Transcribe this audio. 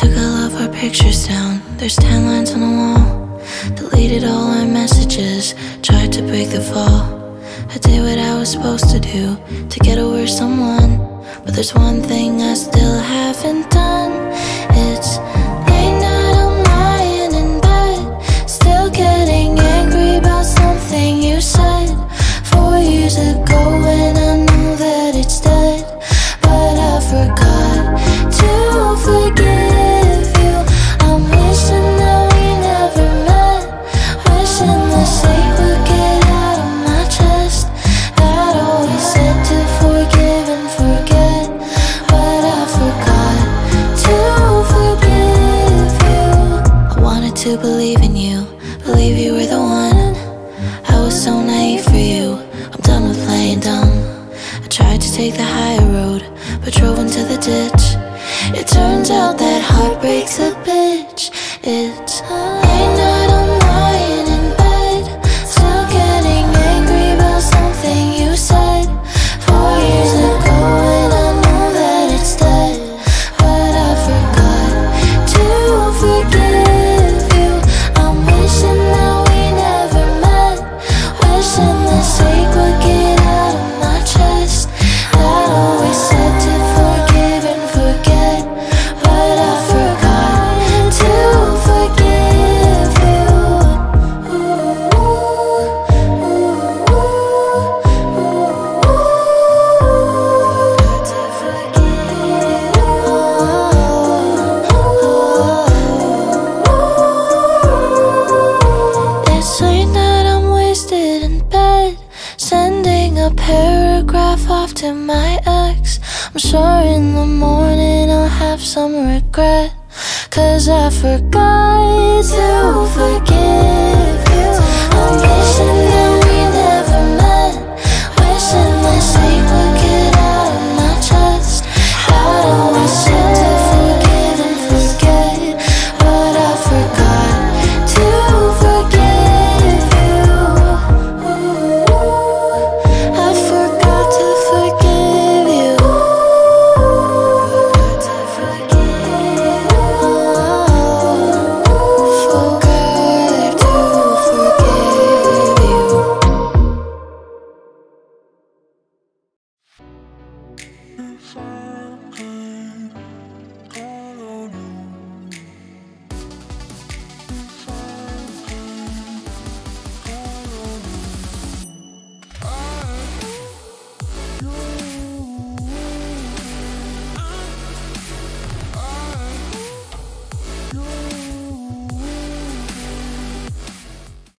took all of our pictures down. There's ten lines on the wall. Deleted all our messages. Tried to break the fall. I did what I was supposed to do to get over someone. But there's one thing I still haven't done. In you, believe you were the one. I was so naive for you. I'm done with playing dumb. I tried to take the high road, but drove into the ditch. It turns out that heartbreak's a bitch. It's off to my ex. I'm sure in the morning I'll have some regret. Cause I forgot to forgive you. That